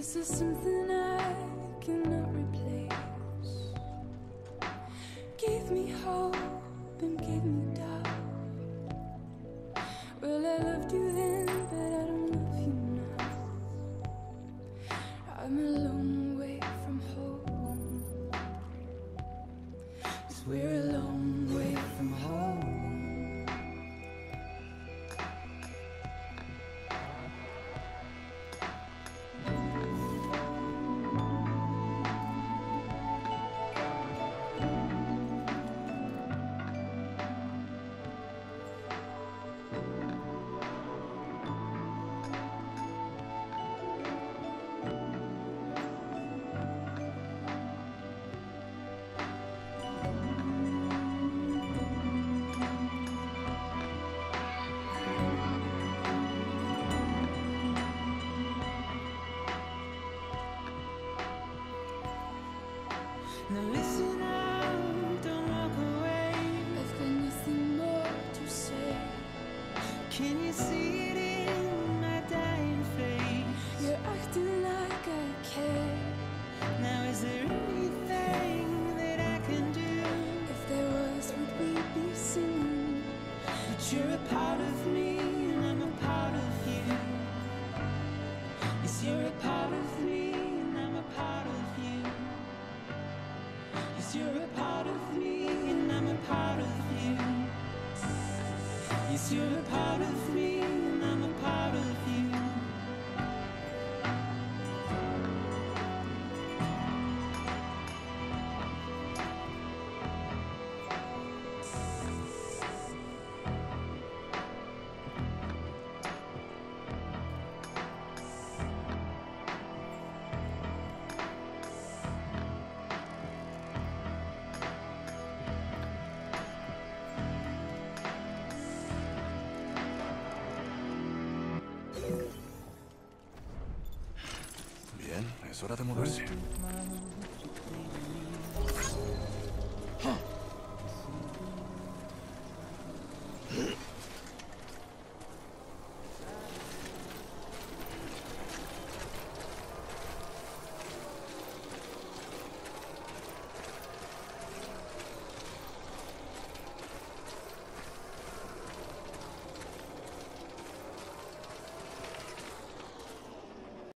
This is something I cannot replace? Give me hope and give me doubt. Well, I loved you then, but I don't love you now. I'm a long way from home. Cause we're a Now listen out, don't walk away. I've got nothing more to say. Can you see it in my dying face? You're acting like I care. Now is there anything you're part of me 空れで戻るぜ